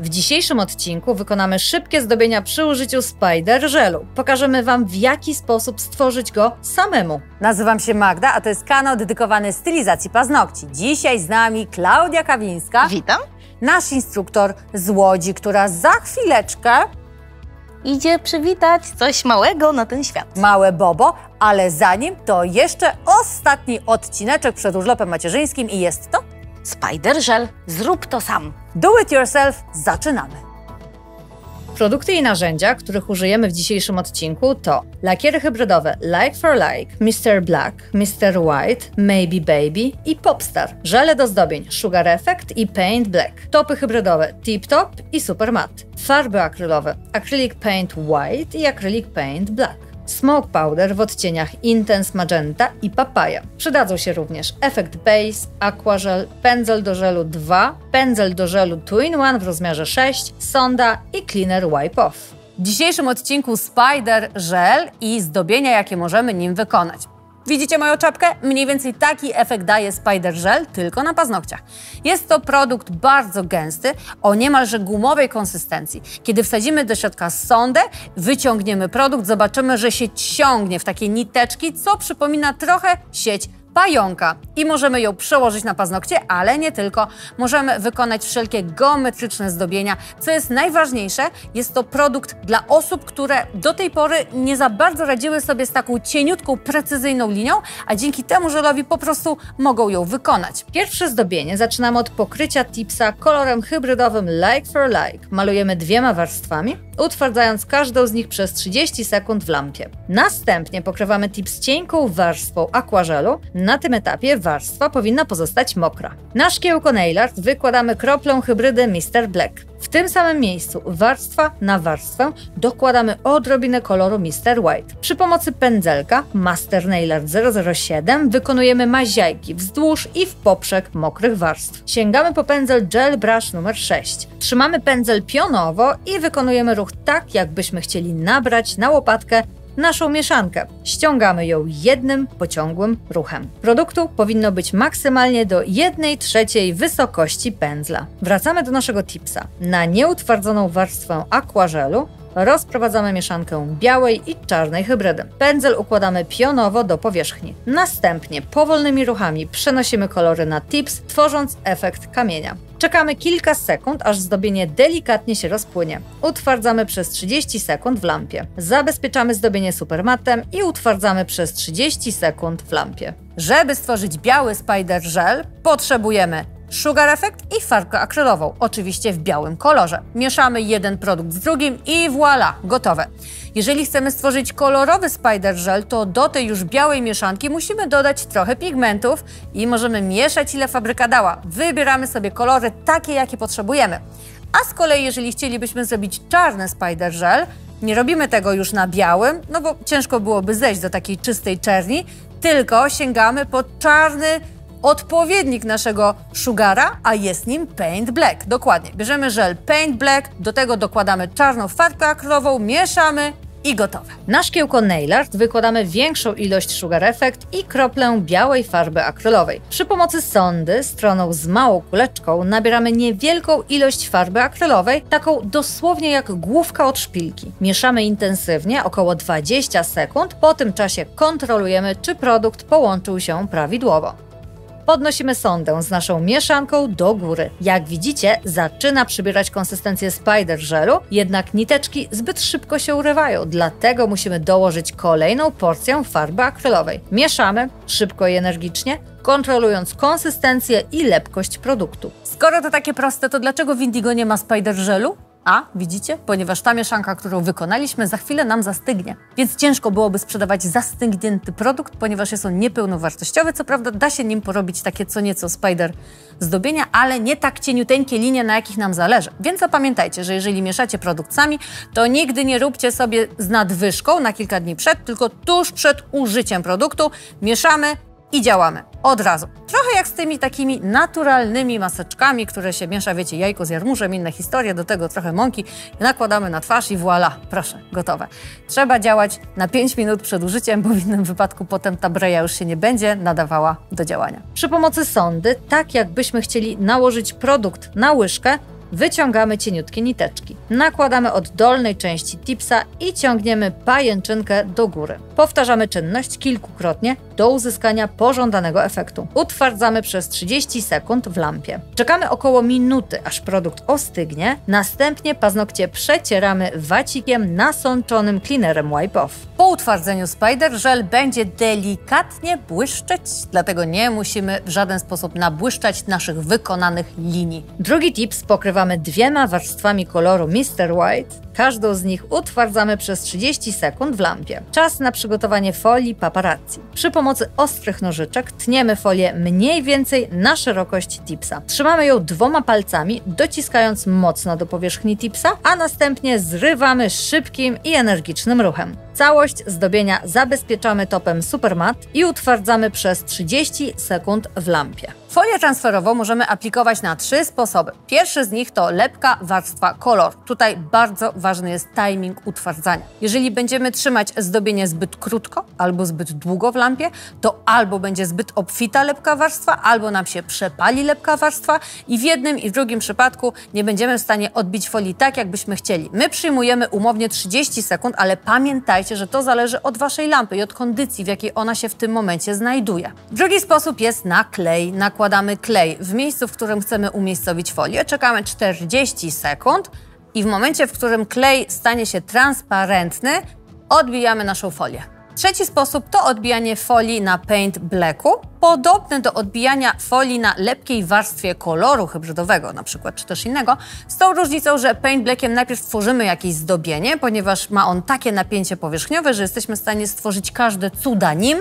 W dzisiejszym odcinku wykonamy szybkie zdobienia przy użyciu Spider Żelu. Pokażemy Wam, w jaki sposób stworzyć go samemu. Nazywam się Magda, a to jest kanał dedykowany stylizacji paznokci. Dzisiaj z nami Klaudia Kawińska, Witam. nasz instruktor z Łodzi, która za chwileczkę Idzie przywitać coś małego na ten świat. małe Bobo, ale zanim to jeszcze ostatni odcineczek przed urlopem macierzyńskim i jest to Spider Gel, zrób to sam. Do It Yourself. Zaczynamy. Produkty i narzędzia, których użyjemy w dzisiejszym odcinku to lakiery hybrydowe Like for Like, Mr. Black, Mr. White, Maybe Baby i Popstar, żele do zdobień Sugar Effect i Paint Black, topy hybrydowe Tip Top i Super Matte, farby akrylowe Acrylic Paint White i Acrylic Paint Black. Smoke powder w odcieniach Intense Magenta i Papaya. Przydadzą się również efekt Base, Aquagel, pędzel do żelu 2, pędzel do żelu 2-in-1 w rozmiarze 6, sonda i cleaner wipe off. W dzisiejszym odcinku Spider Żel i zdobienia, jakie możemy nim wykonać. Widzicie moją czapkę? Mniej więcej taki efekt daje Spider Gel, tylko na paznokciach. Jest to produkt bardzo gęsty, o niemalże gumowej konsystencji. Kiedy wsadzimy do środka sondę, wyciągniemy produkt, zobaczymy, że się ciągnie w takie niteczki, co przypomina trochę sieć pająka i możemy ją przełożyć na paznokcie, ale nie tylko. Możemy wykonać wszelkie geometryczne zdobienia. Co jest najważniejsze, jest to produkt dla osób, które do tej pory nie za bardzo radziły sobie z taką cieniutką, precyzyjną linią, a dzięki temu żelowi po prostu mogą ją wykonać. Pierwsze zdobienie zaczynamy od pokrycia tipsa kolorem hybrydowym Like for Like. Malujemy dwiema warstwami, utwardzając każdą z nich przez 30 sekund w lampie. Następnie pokrywamy tips cienką warstwą aquażelu. Na tym etapie warstwa powinna pozostać mokra. Na szkiełko nail art wykładamy kroplę hybrydy Mr. Black. W tym samym miejscu, warstwa na warstwę, dokładamy odrobinę koloru Mr. White. Przy pomocy pędzelka Master Nail Art 007 wykonujemy maziajki wzdłuż i w poprzek mokrych warstw. Sięgamy po pędzel Gel Brush numer 6. Trzymamy pędzel pionowo i wykonujemy ruch tak, jakbyśmy chcieli nabrać na łopatkę naszą mieszankę. Ściągamy ją jednym pociągłym ruchem. Produktu powinno być maksymalnie do 1 trzeciej wysokości pędzla. Wracamy do naszego tipsa. Na nieutwardzoną warstwę aquażelu rozprowadzamy mieszankę białej i czarnej hybrydy. Pędzel układamy pionowo do powierzchni. Następnie powolnymi ruchami przenosimy kolory na tips, tworząc efekt kamienia. Czekamy kilka sekund, aż zdobienie delikatnie się rozpłynie. Utwardzamy przez 30 sekund w lampie. Zabezpieczamy zdobienie supermatem i utwardzamy przez 30 sekund w lampie. Żeby stworzyć biały Spider Gel, potrzebujemy Sugar Effect i farbkę akrylową, oczywiście w białym kolorze. Mieszamy jeden produkt z drugim i voilà, gotowe. Jeżeli chcemy stworzyć kolorowy Spider Gel, to do tej już białej mieszanki musimy dodać trochę pigmentów i możemy mieszać ile fabryka dała. Wybieramy sobie kolory takie, jakie potrzebujemy. A z kolei, jeżeli chcielibyśmy zrobić czarny Spider Gel, nie robimy tego już na białym, no bo ciężko byłoby zejść do takiej czystej czerni, tylko sięgamy po czarny odpowiednik naszego sugara, a jest nim Paint Black. Dokładnie. Bierzemy żel Paint Black, do tego dokładamy czarną farbkę akrylową, mieszamy i gotowe. Na szkiełko nail art wykładamy większą ilość Sugar Effect i kroplę białej farby akrylowej. Przy pomocy sondy, stroną z małą kuleczką, nabieramy niewielką ilość farby akrylowej, taką dosłownie jak główka od szpilki. Mieszamy intensywnie, około 20 sekund, po tym czasie kontrolujemy, czy produkt połączył się prawidłowo. Podnosimy sondę z naszą mieszanką do góry. Jak widzicie, zaczyna przybierać konsystencję spider żelu, jednak niteczki zbyt szybko się urywają, dlatego musimy dołożyć kolejną porcję farby akrylowej. Mieszamy szybko i energicznie, kontrolując konsystencję i lepkość produktu. Skoro to takie proste, to dlaczego w Indigo nie ma Spider Gelu? A, widzicie? Ponieważ ta mieszanka, którą wykonaliśmy, za chwilę nam zastygnie. Więc ciężko byłoby sprzedawać zastygnięty produkt, ponieważ jest on niepełnowartościowy. Co prawda da się nim porobić takie co nieco spider zdobienia, ale nie tak cieniuteńkie linie, na jakich nam zależy. Więc zapamiętajcie, że jeżeli mieszacie produkt sami, to nigdy nie róbcie sobie z nadwyżką na kilka dni przed, tylko tuż przed użyciem produktu mieszamy i działamy od razu. Trochę jak z tymi takimi naturalnymi maseczkami, które się miesza, wiecie, jajko z jarmużem, inne historie, do tego trochę mąki, nakładamy na twarz i voilà, proszę, gotowe. Trzeba działać na 5 minut przed użyciem, bo w innym wypadku potem ta breja już się nie będzie nadawała do działania. Przy pomocy sondy, tak jakbyśmy chcieli nałożyć produkt na łyżkę, Wyciągamy cieniutkie niteczki. Nakładamy od dolnej części tipsa i ciągniemy pajęczynkę do góry. Powtarzamy czynność kilkukrotnie do uzyskania pożądanego efektu. Utwardzamy przez 30 sekund w lampie. Czekamy około minuty, aż produkt ostygnie, następnie paznokcie przecieramy wacikiem nasączonym cleanerem Wipe Off. Po utwardzeniu Spider Gel będzie delikatnie błyszczeć, dlatego nie musimy w żaden sposób nabłyszczać naszych wykonanych linii. Drugi tips pokrywamy dwiema warstwami koloru Mr. White. Każdą z nich utwardzamy przez 30 sekund w lampie. Czas na przygotowanie folii paparazzi. Przy pomocy ostrych nożyczek tniemy folię mniej więcej na szerokość tipsa. Trzymamy ją dwoma palcami, dociskając mocno do powierzchni tipsa, a następnie zrywamy szybkim i energicznym ruchem. Całość zdobienia zabezpieczamy topem Supermat i utwardzamy przez 30 sekund w lampie. Folię transferową możemy aplikować na trzy sposoby. Pierwszy z nich to lepka warstwa kolor. Tutaj bardzo ważny jest timing utwardzania. Jeżeli będziemy trzymać zdobienie zbyt krótko albo zbyt długo w lampie, to albo będzie zbyt obfita lepka warstwa, albo nam się przepali lepka warstwa i w jednym i w drugim przypadku nie będziemy w stanie odbić folii tak, jakbyśmy chcieli. My przyjmujemy umownie 30 sekund, ale pamiętajcie, że to zależy od Waszej lampy i od kondycji, w jakiej ona się w tym momencie znajduje. Drugi sposób jest na klej. Nakładamy klej w miejscu, w którym chcemy umiejscowić folię. Czekamy 40 sekund i w momencie, w którym klej stanie się transparentny, odbijamy naszą folię. Trzeci sposób to odbijanie folii na paint blacku, podobny do odbijania folii na lepkiej warstwie koloru hybrydowego na przykład, czy też innego, z tą różnicą, że paint blackiem najpierw tworzymy jakieś zdobienie, ponieważ ma on takie napięcie powierzchniowe, że jesteśmy w stanie stworzyć każde cuda nim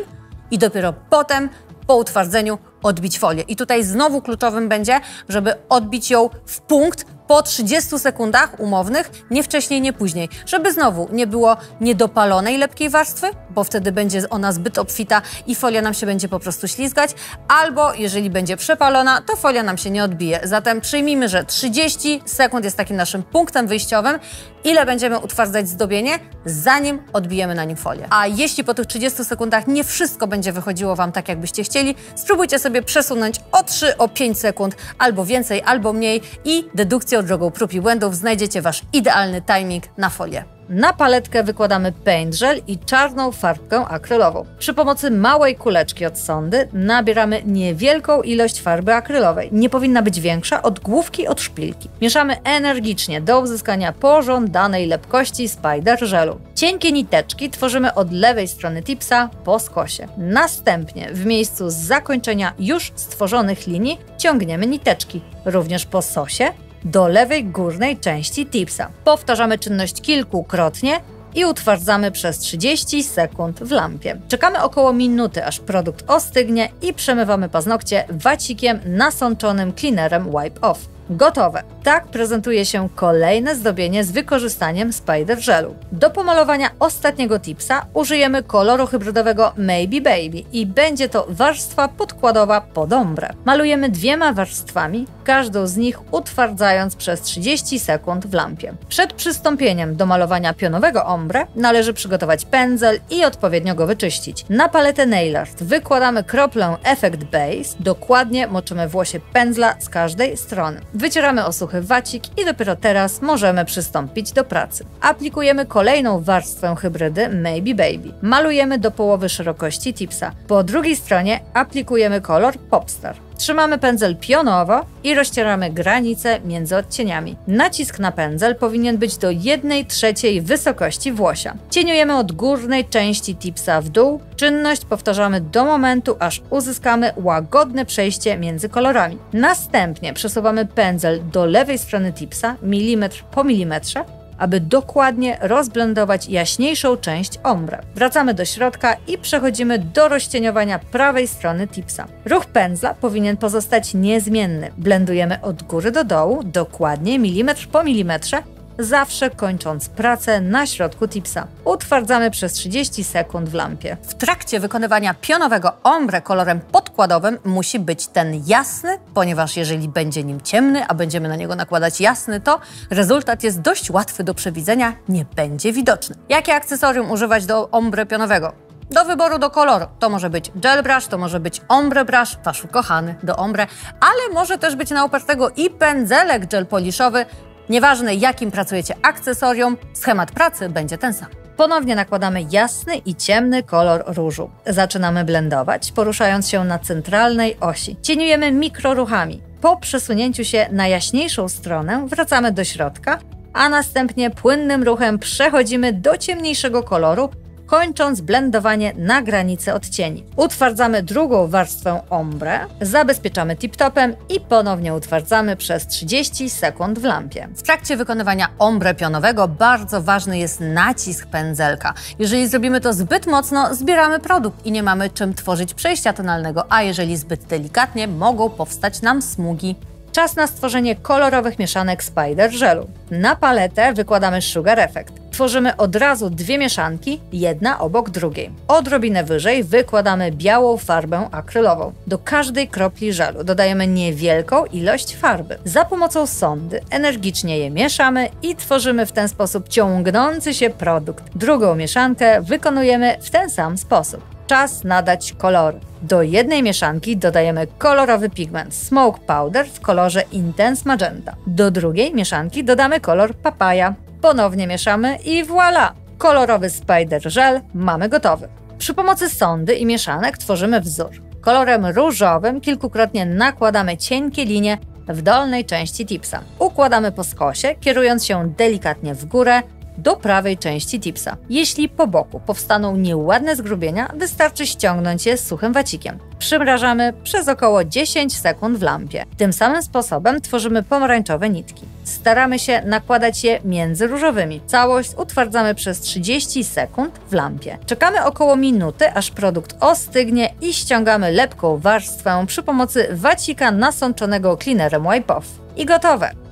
i dopiero potem po utwardzeniu odbić folię. I tutaj znowu kluczowym będzie, żeby odbić ją w punkt po 30 sekundach umownych, nie wcześniej, nie później, żeby znowu nie było niedopalonej lepkiej warstwy, bo wtedy będzie ona zbyt obfita i folia nam się będzie po prostu ślizgać, albo jeżeli będzie przepalona, to folia nam się nie odbije. Zatem przyjmijmy, że 30 sekund jest takim naszym punktem wyjściowym, ile będziemy utwardzać zdobienie, zanim odbijemy na nim folię. A jeśli po tych 30 sekundach nie wszystko będzie wychodziło Wam tak, jakbyście chcieli, spróbujcie sobie przesunąć o 3, o 5 sekund, albo więcej, albo mniej i dedukcją drogą prób i błędów znajdziecie Wasz idealny timing na folię. Na paletkę wykładamy paint gel i czarną farbkę akrylową. Przy pomocy małej kuleczki od sondy nabieramy niewielką ilość farby akrylowej. Nie powinna być większa od główki od szpilki. Mieszamy energicznie do uzyskania pożądanej lepkości spider gelu. Cienkie niteczki tworzymy od lewej strony tipsa po skosie. Następnie w miejscu zakończenia już stworzonych linii ciągniemy niteczki, również po sosie do lewej górnej części tipsa. Powtarzamy czynność kilkukrotnie i utwardzamy przez 30 sekund w lampie. Czekamy około minuty, aż produkt ostygnie i przemywamy paznokcie wacikiem nasączonym cleanerem Wipe Off. Gotowe. Tak prezentuje się kolejne zdobienie z wykorzystaniem Spider Gelu. Do pomalowania ostatniego tipsa użyjemy koloru hybrydowego Maybe Baby i będzie to warstwa podkładowa pod ombre. Malujemy dwiema warstwami, każdą z nich utwardzając przez 30 sekund w lampie. Przed przystąpieniem do malowania pionowego ombre należy przygotować pędzel i odpowiednio go wyczyścić. Na paletę Nail Art wykładamy kroplę Effect Base, dokładnie moczymy włosie pędzla z każdej strony. Wycieramy o suchy wacik i dopiero teraz możemy przystąpić do pracy. Aplikujemy kolejną warstwę hybrydy Maybe Baby. Malujemy do połowy szerokości tipsa. Po drugiej stronie aplikujemy kolor Popstar. Trzymamy pędzel pionowo i rozcieramy granice między odcieniami. Nacisk na pędzel powinien być do 1 trzeciej wysokości włosia. Cieniujemy od górnej części tipsa w dół. Czynność powtarzamy do momentu, aż uzyskamy łagodne przejście między kolorami. Następnie przesuwamy pędzel do lewej strony tipsa, milimetr po milimetrze, aby dokładnie rozblendować jaśniejszą część ombre. Wracamy do środka i przechodzimy do rozcieniowania prawej strony tipsa. Ruch pędzla powinien pozostać niezmienny. Blendujemy od góry do dołu, dokładnie milimetr po milimetrze, zawsze kończąc pracę na środku tipsa. Utwardzamy przez 30 sekund w lampie. W trakcie wykonywania pionowego ombre kolorem podkładowym musi być ten jasny, ponieważ jeżeli będzie nim ciemny, a będziemy na niego nakładać jasny, to rezultat jest dość łatwy do przewidzenia, nie będzie widoczny. Jakie akcesorium używać do ombre pionowego? Do wyboru do koloru. To może być gel brush, to może być ombre brush, wasz ukochany do ombre, ale może też być na opartego i pędzelek gel poliszowy. Nieważne jakim pracujecie akcesorium, schemat pracy będzie ten sam. Ponownie nakładamy jasny i ciemny kolor różu. Zaczynamy blendować, poruszając się na centralnej osi. Cieniujemy mikroruchami. Po przesunięciu się na jaśniejszą stronę wracamy do środka, a następnie płynnym ruchem przechodzimy do ciemniejszego koloru, kończąc blendowanie na granicy odcieni. Utwardzamy drugą warstwę ombre, zabezpieczamy tip-topem i ponownie utwardzamy przez 30 sekund w lampie. W trakcie wykonywania ombre pionowego bardzo ważny jest nacisk pędzelka. Jeżeli zrobimy to zbyt mocno, zbieramy produkt i nie mamy czym tworzyć przejścia tonalnego, a jeżeli zbyt delikatnie, mogą powstać nam smugi. Czas na stworzenie kolorowych mieszanek Spider Gelu. Na paletę wykładamy Sugar Effect. Tworzymy od razu dwie mieszanki, jedna obok drugiej. Odrobinę wyżej wykładamy białą farbę akrylową. Do każdej kropli żelu dodajemy niewielką ilość farby. Za pomocą sondy energicznie je mieszamy i tworzymy w ten sposób ciągnący się produkt. Drugą mieszankę wykonujemy w ten sam sposób. Czas nadać kolory. Do jednej mieszanki dodajemy kolorowy pigment Smoke Powder w kolorze Intense Magenta. Do drugiej mieszanki dodamy kolor papaya. Ponownie mieszamy i voilà! Kolorowy Spider Gel mamy gotowy. Przy pomocy sondy i mieszanek tworzymy wzór. Kolorem różowym kilkukrotnie nakładamy cienkie linie w dolnej części tipsa. Układamy po skosie, kierując się delikatnie w górę, do prawej części tipsa. Jeśli po boku powstaną nieładne zgrubienia, wystarczy ściągnąć je suchym wacikiem. Przymrażamy przez około 10 sekund w lampie. Tym samym sposobem tworzymy pomarańczowe nitki. Staramy się nakładać je między różowymi. Całość utwardzamy przez 30 sekund w lampie. Czekamy około minuty, aż produkt ostygnie i ściągamy lepką warstwę przy pomocy wacika nasączonego cleanerem Wipe Off. I gotowe!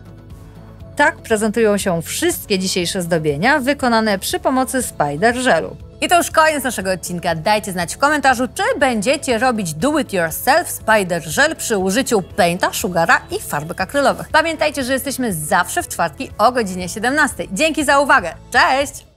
Tak prezentują się wszystkie dzisiejsze zdobienia wykonane przy pomocy Spider Gelu. I to już koniec naszego odcinka. Dajcie znać w komentarzu, czy będziecie robić do it yourself spider gel przy użyciu painta, sugara i farbek akrylowych. Pamiętajcie, że jesteśmy zawsze w czwartki o godzinie 17. Dzięki za uwagę. Cześć!